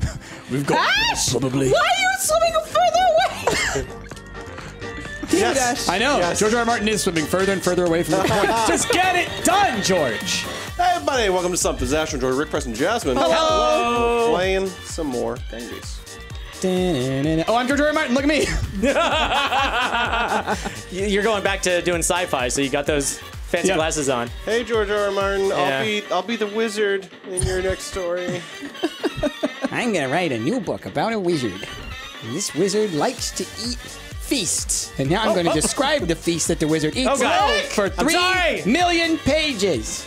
We've got Ash! probably. Why are you swimming further away? Yes. Dash. I know. Yes. George R. R. Martin is swimming further and further away from the point. Just get it done, George. Hey, everybody, welcome to Something Astro George, Rick Preston, Jasmine. Hello. Playing some more Dangies. Oh, I'm George R. R. Martin. Look at me. You- You're going back to doing sci-fi, so you got those fancy Yeah. glasses on. Hey, George R. R. Martin. Yeah. I'll be I'll be the wizard in your next story. I'm gonna write a new book about a wizard. And this wizard likes to eat feasts. And now I'm going to oh. describe the feast that the wizard eats Oh, God. for I'm three sorry. million pages.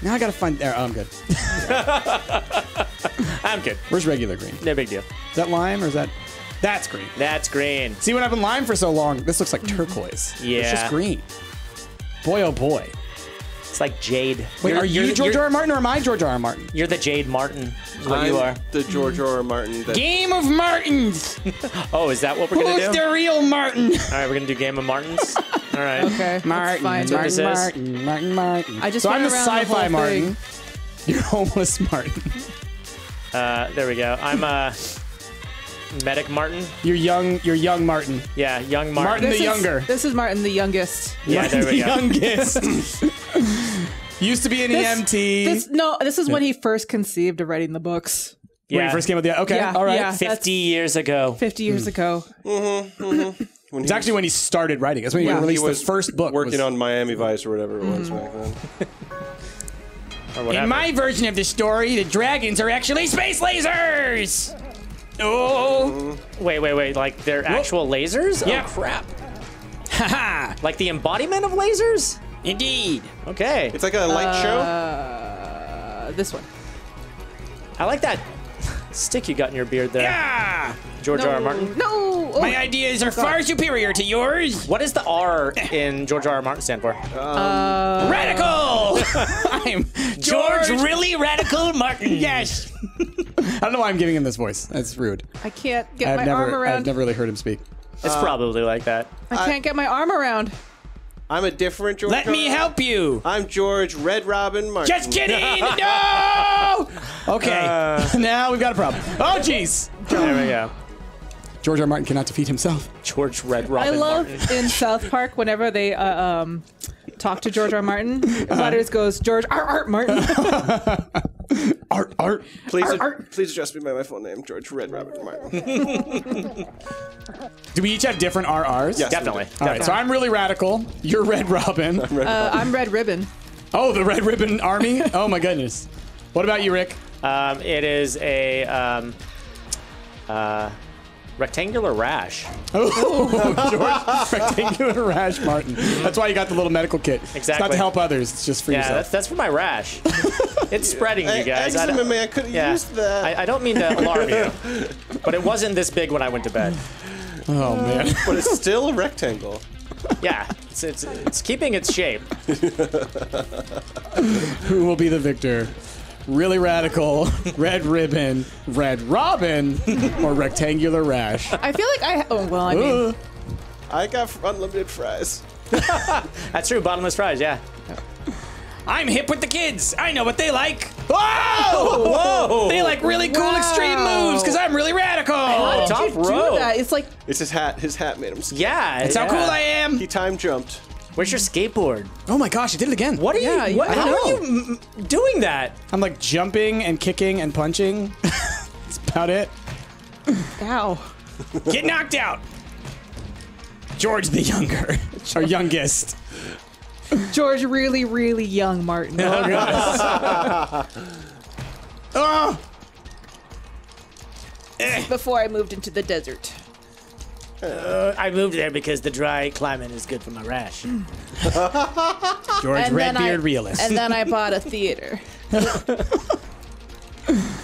Now I gotta find. There, oh, I'm good. I'm good. Where's regular green? No big deal. Is that lime or is that? That's green. That's green. See, when I've been lime for so long, this looks like turquoise. Yeah. It's just green. Boy, oh boy. It's like Jade. Wait, You're- are you you're- George you're- R. R. Martin or am I George R. R. Martin? You're the Jade Martin. Is what I'm you are. the George R. R. Martin. That, Game of Martins. Oh, is that what we're gonna do? Who's the real Martin? All right, we're gonna do Game of Martins. All right. Okay, Martin, that's fine. Martin. Martin, Martin, Martin. I just so I'm the sci-fi whole Martin. thing. You're homeless Martin. Uh, there we go. I'm uh, Medic Martin. You're young. You're young Martin. Yeah, young Martin Martin. the is- younger. This is Martin the youngest. Yeah, Martin there we the go. youngest. Used to be an This- EMT. This no, this is when he first conceived of writing the books. when Yeah, he first came out. The okay, Yeah, all right. yeah. 50 years ago. Fifty years hmm. ago. Mm-hmm, mm-hmm. when It's he actually when he started writing. That's when he Yeah. released he was the first book. working was- on Miami Vice or whatever it was mm-hmm. back then. In my version of the story, the dragons are actually space lasers. Oh, wait, wait, wait. Like they're actual lasers? Oh, yeah. Oh, crap. haha! Like the embodiment of lasers? Indeed. Okay. It's like a light show. Uh, this one. I like that stick you got in your beard there, Yeah. George No, R. R. Martin. no. Oh, My ideas are far superior to yours. What does the R in George R. R. Martin stand for? uh, Radical. I'm George George. Really Radical Martin. yes. I don't know why I'm giving him this voice. That's rude. I can't get I've my never, arm around. I've never really heard him speak. It's probably like that. I can't get my arm around. I'm a different George. Let R. me R. help you. I'm George Red Robin Martin. Just kidding. no. Okay. now we've got a problem. Oh, jeez. There we go. George R. R. Martin cannot defeat himself. George Red Robin. I love Martin. in South Park whenever they uh, um, talk to George R. Martin, letters goes George R. R. Martin. Art, art. Please, Art, art. please address me by my full name, George Red Rabbit Martin. Do we each have different RRs? Yes. Definitely. All right, so I'm really radical. You're Red Robin. Uh, I'm Red Ribbon. Oh, the Red Ribbon Army. Oh my goodness. What about you, Rick? Um, it is a um, uh, rectangular rash. Oh, George Rectangular Rash Martin. That's why you got the little medical kit. Exactly. It's not to help others. It's just for Yeah, that's, yourself. that's for my rash. it's spreading, you guys. I eczema, don't- man, I could have yeah. used that. I, I don't mean to alarm you, but it wasn't this big when I went to bed. Oh man. but it's still a rectangle. Yeah, it's, it's, it's keeping its shape. Who will be the victor? Really radical, red ribbon, red robin, or rectangular rash? I feel like I. Oh well, I mean, Uh, I got unlimited fries. That's true, bottomless fries, yeah. I'm hip with the kids. I know what they like. Whoa! Whoa! They like really cool Wow. extreme moves because I'm really radical. how did top you row. do that? It's like It's his hat. His hat made him. Sk- Yeah. That's how cool I am. He time jumped. Where's your skateboard? Oh my gosh, I did it again. What are Yeah, you? What, how know. are you m- m- doing that? I'm like jumping and kicking and punching. That's about it. ow. Get knocked out. George the younger, our youngest. George, really, really young Martin. Oh, ah! Before I moved into the desert. Uh, I moved there because the dry climate is good for my rash. George And then I- Redbeard realist. And then I bought a theater.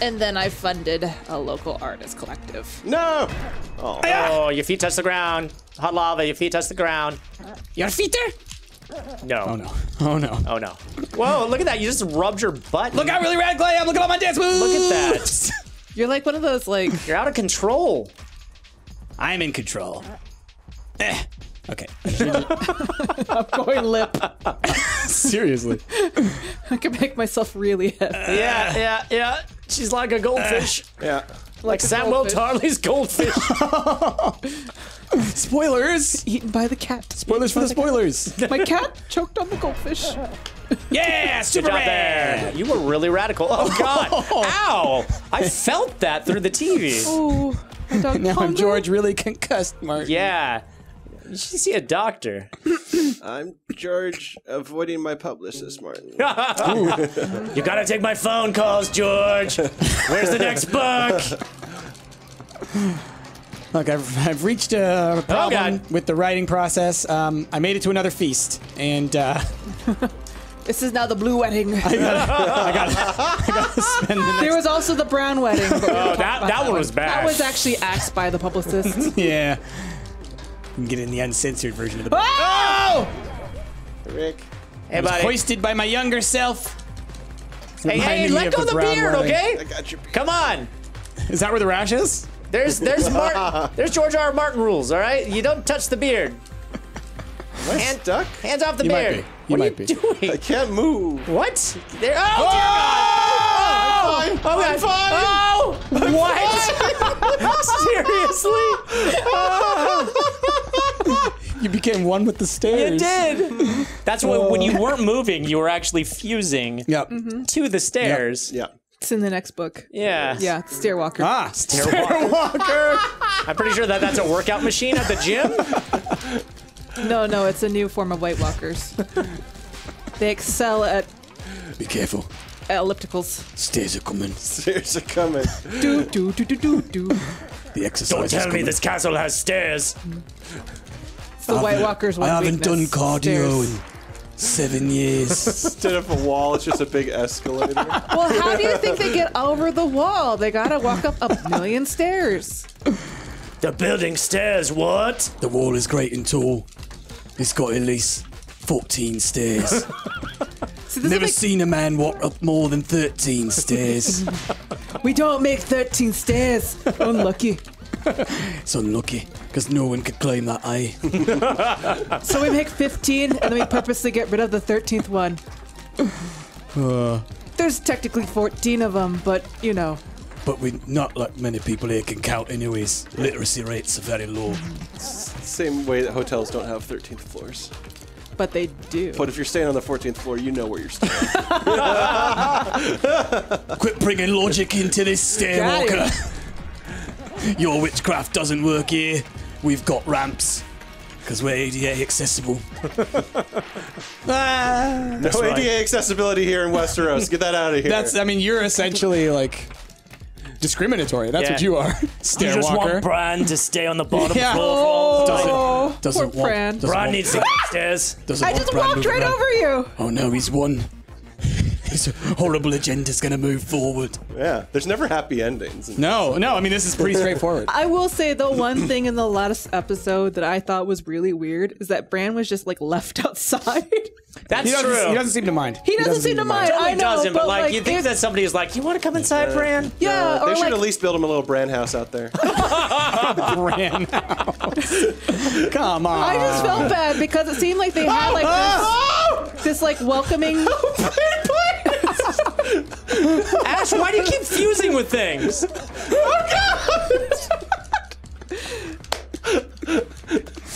and then I funded a local artist collective. No. Oh. Oh, your feet touch the ground. Hot lava, your feet touch the ground. Your feet there? No. Oh no. Oh no. Oh no. Whoa, look at that. You just rubbed your butt. Look how really radical I am. Look at all my dance moves. Look at that. You're like one of those like You're out of control. I'm in control. Eh. Okay. going lip. Seriously. I can make myself really heavy. Yeah, yeah, yeah. She's like a goldfish, Yeah. like a Samwell goldfish. Tarly's goldfish. Spoilers! Eaten by the cat. Spoilers for the spoilers. My cat choked on the goldfish. Yeah, Good job there. You were really radical. Oh God! Ow! I felt that through the TV. Ooh. My dog Now I'm George really concussed, Martin. Yeah. You should see a doctor. I'm George, avoiding my publicist, Martin. You gotta take my phone calls, George. Where's the next book? Look, I've, I've reached a problem God. with the writing process. Um, I made it to another feast, and uh, This is now the blue wedding. spend the next there was also the brown wedding. but we Oh, talk that that one was bad. That was actually axed by the publicist. Yeah. You can get in the uncensored version of the book. oh! Rick. Hey, It was buddy. hoisted by my younger self. Hey, hey, reminding let go the of the beard, wedding. I okay? got your beard. Come on. Is that where the rash is? There's there's Martin. There's George R. R. Martin rules. All right, you don't touch the beard. Am I Hand- stuck? Hands off the You might be. You what might are be. you doing? I can't move. What? There. Oh, dear God. I'm fine. Oh, I'm fine. Oh, what? Seriously? You became one with the stairs. You did. That's what when you weren't moving, you were actually fusing Yep. to the stairs. Yeah. It's in the next book. Yeah. Yeah, Stairwalker. Ah, Stairwalker. Stairwalker. I'm pretty sure that that's a workout machine at the gym. No, no, it's a new form of White Walkers. they excel at Be careful. ellipticals. Stairs are coming. Stairs are coming. Do do do do do do. The exercise Don't is tell me this castle has stairs. It's the White Walkers. I haven't done cardio Stairs. in seven years. Instead of a wall, it's just a big escalator. Well, how do you think they get over the wall? They gotta walk up a million stairs. The building stairs. What? the wall is great and tall. It's got at least 14 stairs. See, Never is seen a man walk up more than 13 stairs. we don't make 13 stairs. Unlucky. It's unlucky, because no one could climb that high. So we make 15 and then we purposely get rid of the 13th one. Uh. There's technically 14 of them, but you know. But we not like many people here can count anyways. Literacy rates are very low. Same way that hotels don't have 13th floors. But they do. But if you're staying on the 14th floor, you know where you're staying. Quit bringing logic into this Got stairwalker. Your witchcraft doesn't work here. We've got ramps. Because we're ADA accessible. ah, no right. ADA accessibility here in Westeros. Get that out of here. that's, I mean, you're essentially like discriminatory. That's Yeah. what you are. You just Stairwalker. want Bran to stay on the bottom Yeah. floor for oh. all the time. Oh, doesn't poor want, Fran. doesn't Bran want- needs to get upstairs. doesn't I want just Bran walked moving right around. over you. Oh no, he's won. His horrible agenda's gonna move forward. yeah, there's never happy endings. No, no, I mean, this is pretty straightforward. I will say the one thing in the last episode that I thought was really weird is that Bran was just like left outside. That's He true. he doesn't seem to mind. He doesn't seem to mind. Totally I know, doesn't, but, but, like, like, you think if- that somebody is like, you want to come inside, Bran? yeah, Uh, they or should like at least build him a little brand house out there. Ran out. Come on. I just felt bad because it seemed like they had like this, this like welcoming. Ash, why do you keep fusing with things?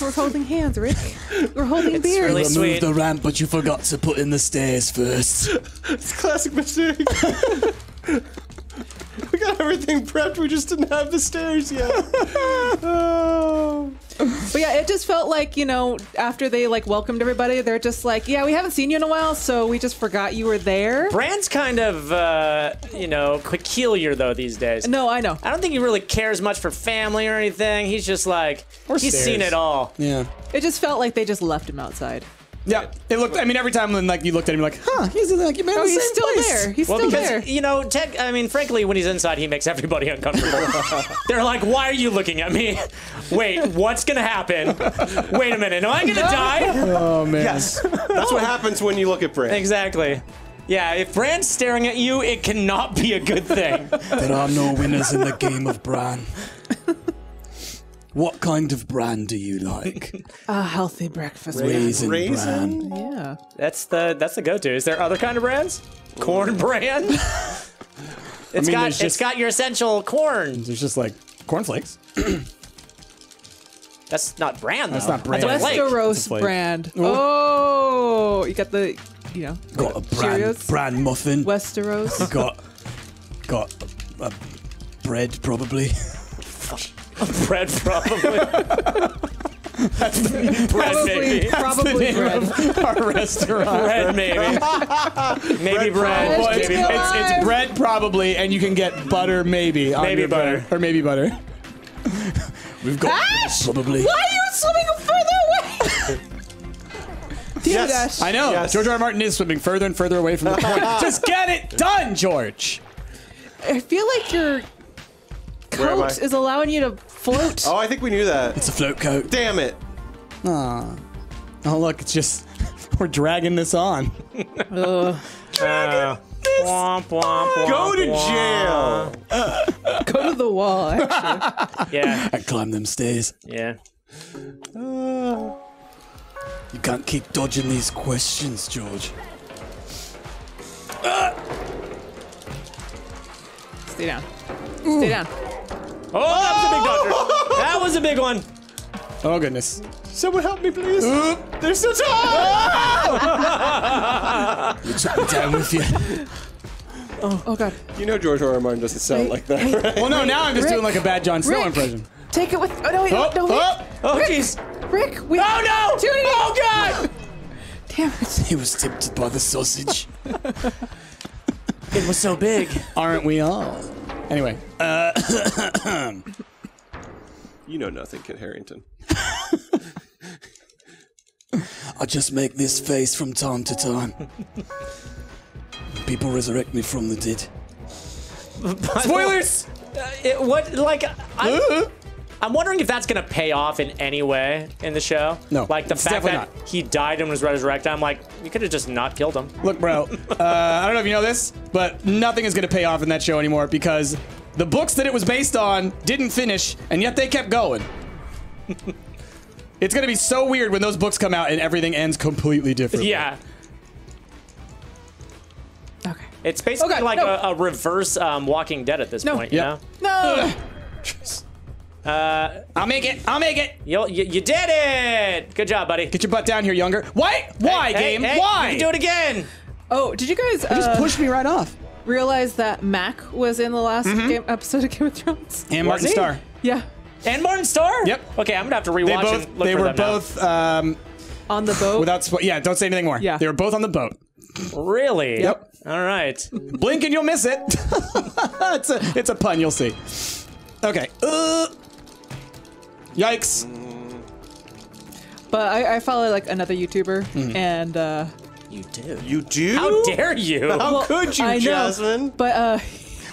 We're holding hands, Rick. We're holding beers. really Remove sweet. the ramp, but you forgot to put in the stairs first. it's a classic mistake. we got everything prepped. We just didn't have the stairs yet. Oh. But yeah, it just felt like, you know, after they like welcomed everybody, they're just like, yeah, we haven't seen you in a while, so we just forgot you were there. Bran's kind of, uh, you know, peculiar though these days. No, I know. I don't think he really cares much for family or anything. He's just like, Or he's stairs. seen it all. Yeah. It just felt like they just left him outside. Yeah. It looked. I mean, every time when like you looked at him, you're like, huh? He's like, you've been in Oh, the he's same still place. there. He's Well, still because there. you know, tech, I mean, frankly, when he's inside, he makes everybody uncomfortable. They're like, "Why are you looking at me? Wait, what's gonna happen? Wait a minute, am I gonna die?" Oh man. Yes, that's what happens when you look at Bran. Exactly. Yeah, if Bran's staring at you, it cannot be a good thing. There are no winners in the game of Bran. What kind of bran do you like? A healthy breakfast. Raisin, Raisin? bran. Yeah. That's the that's the go-to. Is there other kind of brands? Corn bran? It's mean, got there's it's just- got your essential corn. There's just like cornflakes. That's not brand though. That's not brand. a flake. Westeros Flake. brand. Oh, you got the, you know, Got a Cheerios. bran muffin. Westeros. got got a bread probably. bread probably. bread Probably, maybe. probably bread. Our restaurant. Bread maybe. maybe bread. probably. It's, Maybe it's, it's bread probably, and you can get butter maybe. Maybe your bread. butter. or maybe butter. We've got Ash! probably. Why are you swimming further away? Damn Yes. Ash. I know. Yes. George R. R. Martin is swimming further and further away from the point. Just get it done, George. I feel like your Where am coat is allowing you to float. Oh, I think we knew that. It's a float coat. Damn it. Aw. Oh look, it's just we're dragging this on. Ugh. Uh, womp, womp, womp, Go to jail. Go to the wall, actually. Yeah. I climb them stairs. Yeah. You can't keep dodging these questions, George. Stay down. Stay down. Oh, that was a big dodger. Oh! That was a big one. Oh goodness. Someone help me, please. Oop. They're so tall. You took me down with you. Oh, oh God. you know George R. R. Martin doesn't sound Hey, like that, hey. right? Well, no, now I'm just Rick. doing like a bad Jon Snow Rick. impression. Take it with. Oh, no, wait. Oh, no, wait. oh. Oh, Rick. jeez. Rick, we. Oh, no. Dude. Oh, God. Damn it. He was tempted by the sausage. It was so big. Aren't we all? Anyway, uh, You know nothing, Kit Harington. I just make this face from time to time. People resurrect me from the dead. Spoilers. Uh, it, what like I'm, I'm wondering if that's gonna pay off in any way in the show. No, like the fact that definitely he died and was resurrected. I'm like, you could have just not killed him. Look, bro, uh, I don't know if you know this, but nothing is going to pay off in that show anymore because the books that it was based on didn't finish, and yet they kept going. it's going to be so weird when those books come out and everything ends completely different. Yeah, Okay. it's basically Okay, like no. a, a reverse um, Walking Dead at this No. point. You Yep. No. know, I'll make it. I'll make it. you, you you did it. Good job, buddy. Get your butt down here, younger. Why? Why, Hey, game? hey, Why? You can do it again. Oh, did you guys Just uh, push me right off. realize that Mac was in the last game episode of Game of Thrones? And Martin he? Starr. Yeah. And Martin Starr. Yep. Okay, I'm gonna have to They rewatch both. and look They for were both. Um, On the boat. without. Spo- yeah. Don't say anything more. Yeah. They were both on the boat. Really? Yep. All right. Blink and you'll miss it. it's a it's a pun. You'll see. Okay. Uh, yikes. but I, I follow like another YouTuber, Mm-hmm. and uh, You do. You do? How dare you? How well, could you, I know, Jasmine? But uh,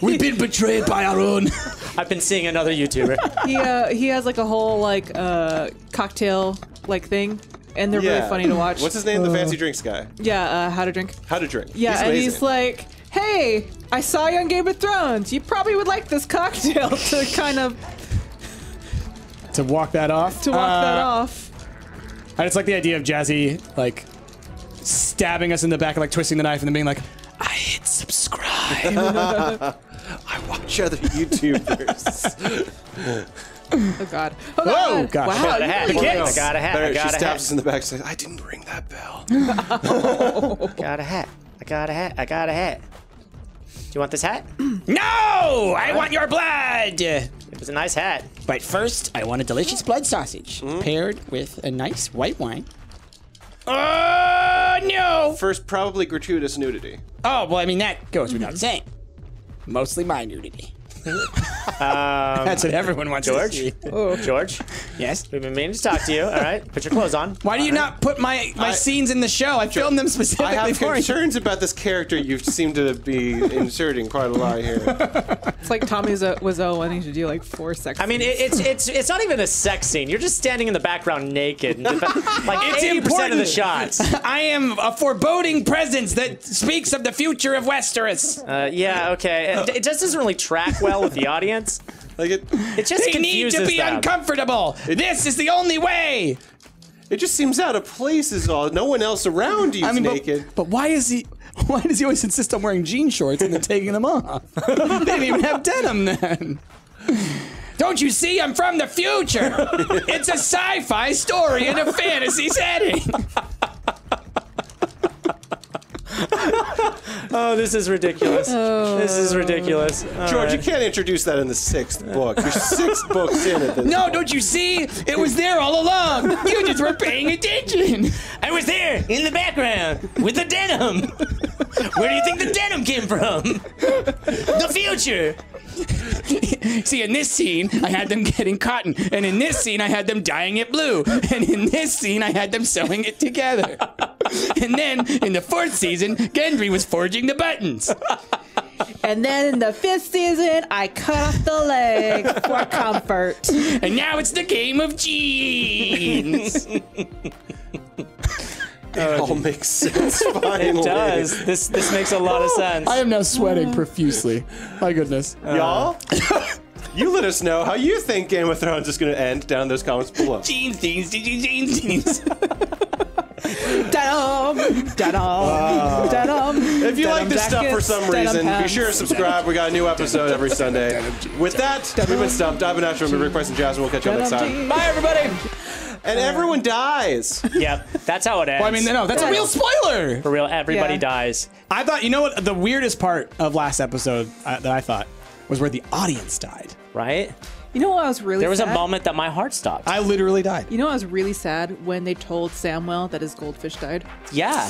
We've been betrayed by our own. I've been seeing another YouTuber. he uh, he has like a whole like uh, cocktail like thing, and they're really funny to watch. What's his name? The fancy drinks guy. Yeah, uh, how to drink. How to drink. Yeah, he's and amazing. he's like, "Hey, I saw you on Game of Thrones. You probably would like this cocktail to kind of to walk that off. to walk that Uh, off." I just like the idea of Jazzy like stabbing us in the back and like twisting the knife and then being like, I hit subscribe. I watch other YouTubers. Oh God! Oh Whoa, God! gosh. Wow! got a hat. really- The kids. I got a hat. Better, I she a stabs hat. us in the back. Says, "I didn't ring that bell." Got a hat. I got a hat. I got a hat. Do you want this hat? no, I want your blood. It was a nice hat. But first, I want a delicious blood sausage hmm? paired with a nice white wine. Oh no! First, probably gratuitous nudity. Oh well, I mean that goes without saying. Mostly my nudity. That's what everyone wants George? to see. George, Yes. we've been meaning to talk to you. All right, put your clothes on. Why do you not put my my I- scenes in the show? I filmed them I specifically have for you. concerns about this character you seem to be inserting quite a lot here. It's like Tommy Wiseau Wiseau wanting to do like four sex. I mean, it, it's it's it's not even a sex scene. You're just standing in the background naked. Like It's eighty percent of the shots. I am a foreboding presence that speaks of the future of Westeros. Uh, yeah, okay. It, it just doesn't really track well with the audience. Like it, It just They need to be them. uncomfortable. This is the only way. it just seems out of place. Is all. No one else around you I mean, naked. but, but why is he? Why does he always insist on wearing jean shorts and then taking them off? they didn't even have denim then. Don't you see? I'm from the future. It's a sci-fi story in a fantasy setting. Oh, this is ridiculous. Oh. This is ridiculous. All George, you can't introduce that in the sixth book. You're six books in at this. No, don't you see? It was there all along. You just weren't paying attention. I was there in the background with the denim. Where do you think the denim came from? The future. See, in this scene, I had them getting cotton, and in this scene, I had them dyeing it blue, and in this scene, I had them sewing it together. And then, in the fourth season, Gendry was forging the buttons. And then in the fifth season, I cut off the leg for comfort. And now it's the game of jeans. It all oh, makes sense. Finally, It does. This this makes a lot of oh. sense. I am now sweating profusely. My goodness. y'all. you let us know how you think Game of Thrones is going to end down in those comments below. Jeans, jeans, jeans, jeans, jeans. Da-dum, da-dum, da-dum. If you like Denim this stuff for some denim reason, be sure to subscribe. We got a new episode every Sunday. With that, we've been Stumpt. I've been Asher, Rick Price, and Jasmine. We'll catch you all next time. Bye, everybody. And everyone dies. yep, that's how it ends. Well, I mean, no, that's a real spoiler. For real, everybody Yeah. dies. I thought, you know what? The weirdest part of last episode uh, that I thought was where the audience died. Right? You know what I was really There was a moment that my heart stopped. I literally died. You know what I was really sad when they told Samwell that his goldfish died? yeah.